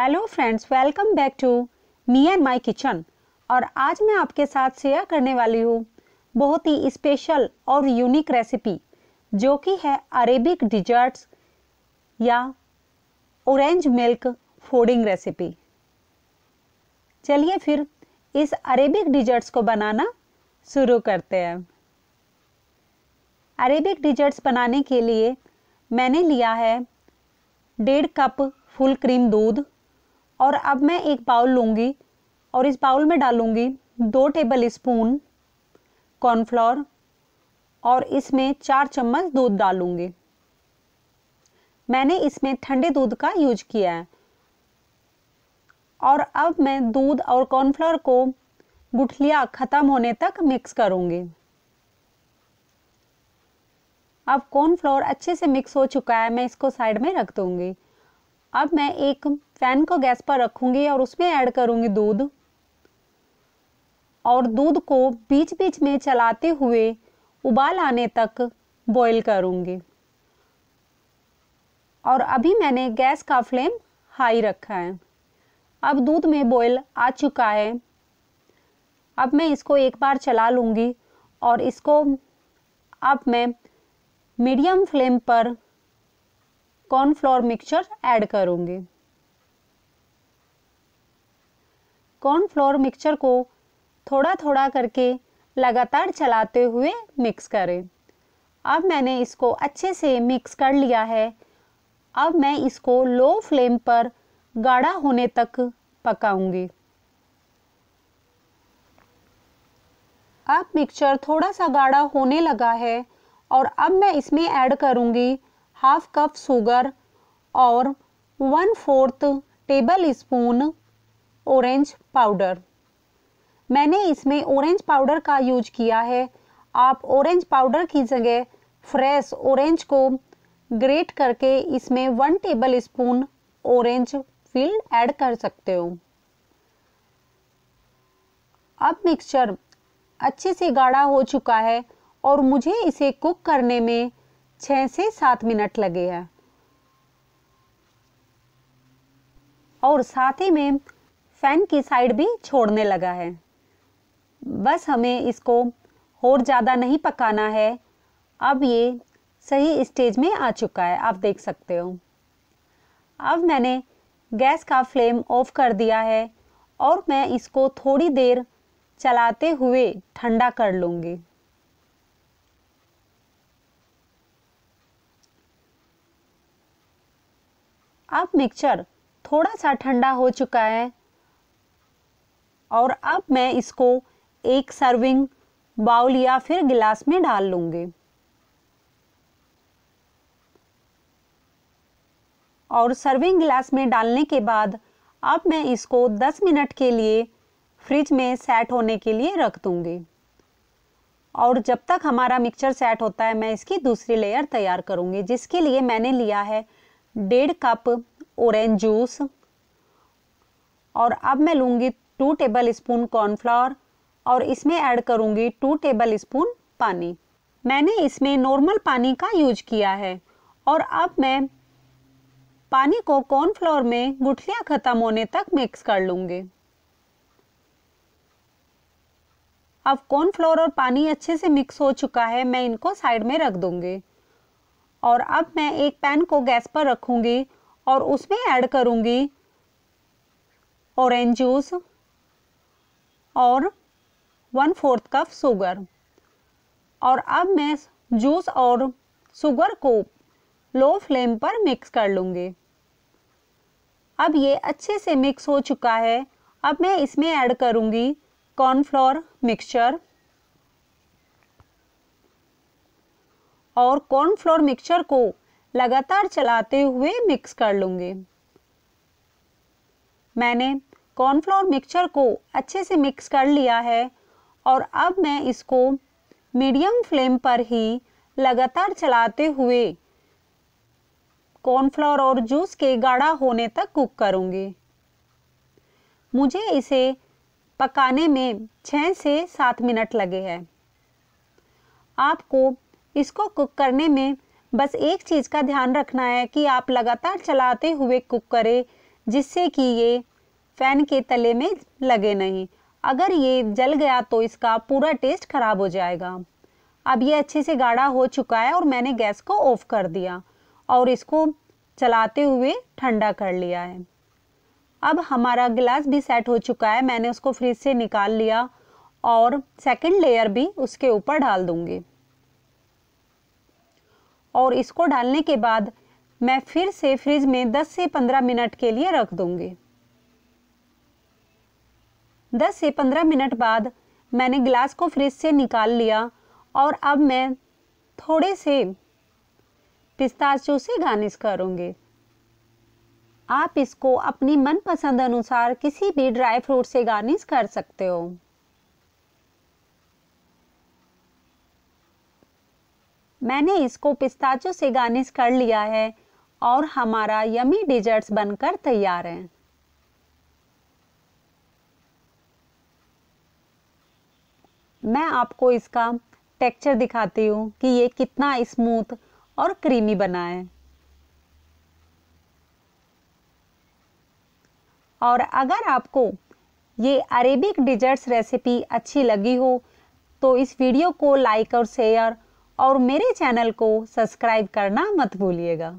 Hello friends, welcome back to me and my kitchen. और आज मैं आपके साथ शेयर करने वाली हूँ बहुत ही स्पेशल और यूनिक रेसिपी जो कि है अरेबिक डिजर्ट्स या ऑरेंज मिल्क फूडिंग रेसिपी चलिए फिर इस अरेबिक डिजर्ट्स को बनाना शुरू करते हैं। अरेबिक डिजर्ट्स बनाने के लिए मैंने लिया है डेढ़ कप फुल क्रीम दूध और अब मैं एक बाउल लूँगी और इस बाउल में डालूँगी दो टेबल स्पून कॉर्नफ्लोर और इसमें चार चम्मच दूध डालूँगी। मैंने इसमें ठंडे दूध का यूज़ किया है। और अब मैं दूध और कॉर्नफ्लोर को गुठलियाँ ख़त्म होने तक मिक्स करूँगी। अब कॉर्नफ्लोर अच्छे से मिक्स हो चुका है, मैं इसको साइड में रख दूँगी। अब मैं एक पैन को गैस पर रखूँगी और उसमें ऐड करूँगी दूध। और दूध को बीच बीच में चलाते हुए उबाल आने तक बॉईल करूँगी। और अभी मैंने गैस का फ्लेम हाई रखा है। अब दूध में बॉईल आ चुका है। अब मैं इसको एक बार चला लूँगी और इसको अब मैं मीडियम फ्लेम पर कॉर्नफ्लोर मिक्सचर ऐड करूँगी। कॉर्नफ्लोर मिक्सचर को थोड़ा थोड़ा करके लगातार चलाते हुए मिक्स करें। अब मैंने इसको अच्छे से मिक्स कर लिया है। अब मैं इसको लो फ्लेम पर गाढ़ा होने तक पकाऊँगी। अब मिक्सचर थोड़ा सा गाढ़ा होने लगा है और अब मैं इसमें ऐड करूँगी हाफ़ कप शुगर और one fourth table spoon orange powder मैंने इसमें ऑरेंज पाउडर का यूज़ किया है। आप ऑरेंज पाउडर की जगह फ्रेश ऑरेंज को ग्रेट करके इसमें one table spoon orange peel add कर सकते हो। अब मिक्सचर अच्छे से गाढ़ा हो चुका है और मुझे इसे कुक करने में छः से सात मिनट लगे हैं। और साथ ही में फ़ैन की साइड भी छोड़ने लगा है। बस हमें इसको और ज़्यादा नहीं पकाना है। अब ये सही स्टेज में आ चुका है, आप देख सकते हो। अब मैंने गैस का फ्लेम ऑफ़ कर दिया है और मैं इसको थोड़ी देर चलाते हुए ठंडा कर लूँगी। अब मिक्सचर थोड़ा सा ठंडा हो चुका है। और अब मैं इसको एक सर्विंग बाउल या फिर गिलास में डाल लूँगी। और सर्विंग गिलास में डालने के बाद अब मैं इसको 10 मिनट के लिए फ्रिज में सेट होने के लिए रख दूँगी। और जब तक हमारा मिक्सचर सेट होता है, मैं इसकी दूसरी लेयर तैयार करूँगी, जिसके लिए मैंने लिया है डेढ़ कप ऑरेंज जूस और अब मैं लूँगी टू टेबल स्पून कॉर्नफ्लावर और इसमें ऐड करूँगी टू टेबल स्पून पानी। मैंने इसमें नॉर्मल पानी का यूज़ किया है और अब मैं पानी को कॉर्नफ्लोर में गुठलियाँ ख़त्म होने तक मिक्स कर लूँगी। अब कॉर्नफ्लोर और पानी अच्छे से मिक्स हो चुका है, मैं इनको साइड में रख दूँगी। और अब मैं एक पैन को गैस पर रखूँगी और उसमें ऐड करूँगी ऑरेंज जूस। और वन फोर्थ कप शुगर। और अब मैं जूस और शुगर को लो फ्लेम पर मिक्स कर लूँगी। अब ये अच्छे से मिक्स हो चुका है। अब मैं इसमें ऐड करूँगी कॉर्नफ्लोर मिक्सचर। और कॉर्नफ्लोर मिक्सचर को लगातार चलाते हुए मिक्स कर लूँगी। मैंने कॉर्नफ्लोर मिक्सचर को अच्छे से मिक्स कर लिया है और अब मैं इसको मीडियम फ्लेम पर ही लगातार चलाते हुए कॉर्नफ्लोर और जूस के गाढ़ा होने तक कुक करूँगी। मुझे इसे पकाने में छः से सात मिनट लगे हैं। आपको इसको कुक करने में बस एक चीज़ का ध्यान रखना है कि आप लगातार चलाते हुए कुक करें, जिससे कि ये फ़ैन के तले में लगे नहीं। अगर ये जल गया तो इसका पूरा टेस्ट खराब हो जाएगा। अब ये अच्छे से गाढ़ा हो चुका है और मैंने गैस को ऑफ़ कर दिया और इसको चलाते हुए ठंडा कर लिया है। अब हमारा गिलास भी सेट हो चुका है। मैंने उसको फ्रिज से निकाल लिया और सेकंड लेयर भी उसके ऊपर डाल दूँगी। और इसको डालने के बाद मैं फिर से फ्रिज में 10 से 15 मिनट के लिए रख दूँगी। 10 से 15 मिनट बाद मैंने गिलास को फ्रिज से निकाल लिया और अब मैं थोड़े से पिस्ताचो से गार्निश करूँगी। आप इसको अपनी मनपसंद अनुसार किसी भी ड्राई फ्रूट से गार्निश कर सकते हो। मैंने इसको पिस्ताचो से गार्निश कर लिया है और हमारा यमी डिजर्ट्स बनकर तैयार हैं। मैं आपको इसका टेक्सचर दिखाती हूँ कि ये कितना स्मूथ और क्रीमी बना है। और अगर आपको ये अरेबिक डिजर्ट्स रेसिपी अच्छी लगी हो तो इस वीडियो को लाइक और शेयर और मेरे चैनल को सब्सक्राइब करना मत भूलिएगा।